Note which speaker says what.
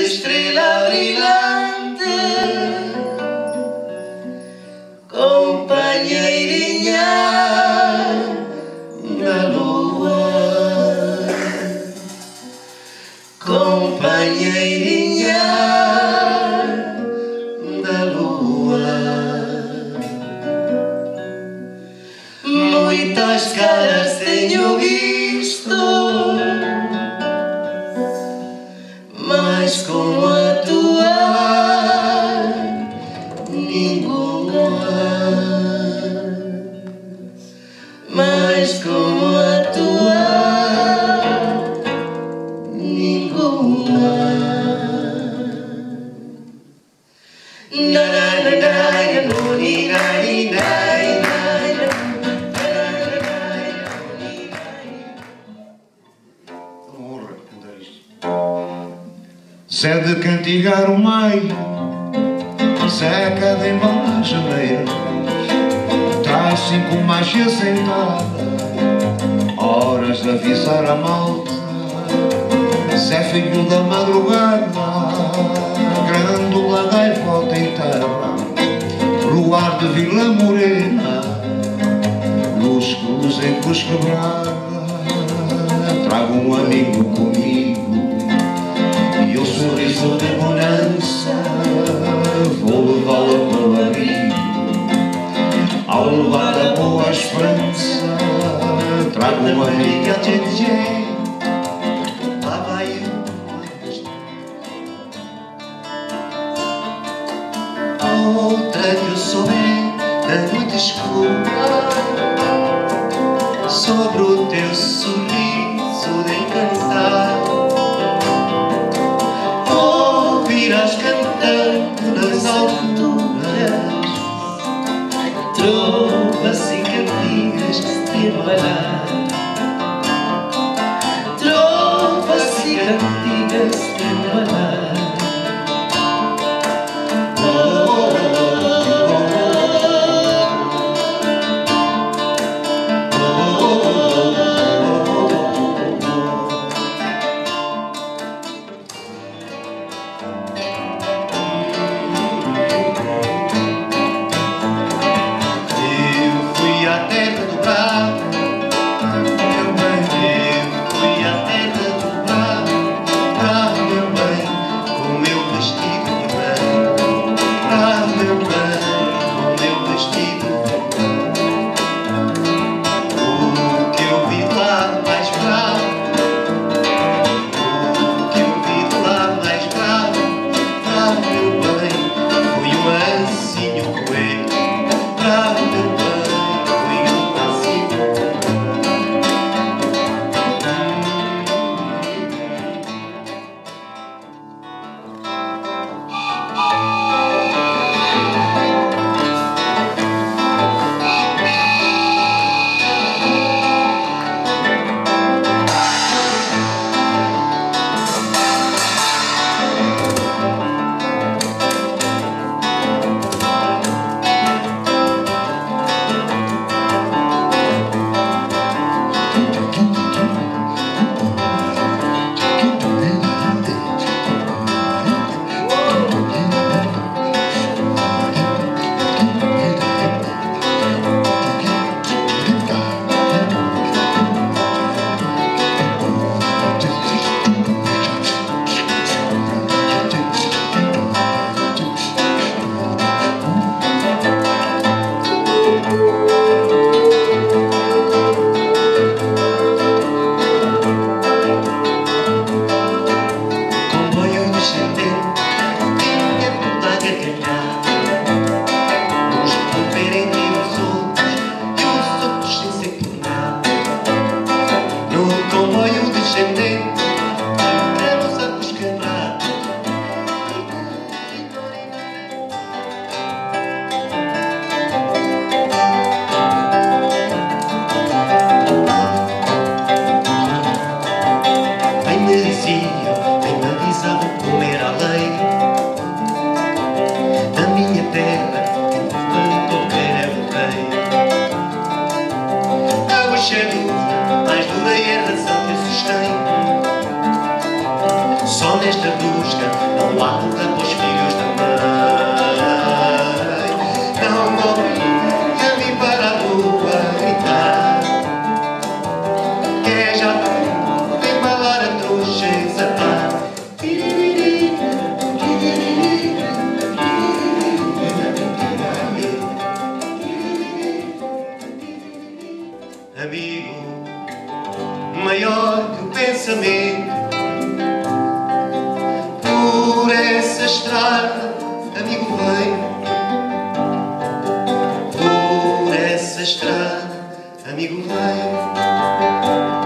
Speaker 1: estrella brillante, compañeirinha da lua,
Speaker 2: compañeirinha. Se é de cantigar o meio, seca de embalar janeiro, está assim com mágia sentada, horas de avisar a malta, se é filho da madrugada, grândola gaivota em terra, luar de Vila Morena, luz cruz em cruz quebrada, trago um amigo comigo vou levá-lo pelo abrigo ao levar a boa esperança trago uma amiga
Speaker 1: vai Outra que eu souber da noite escura. Sobre o teu sorriso de encantar de Música estrada, amigo meu.